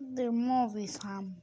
the movie, Sam.